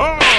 Aha!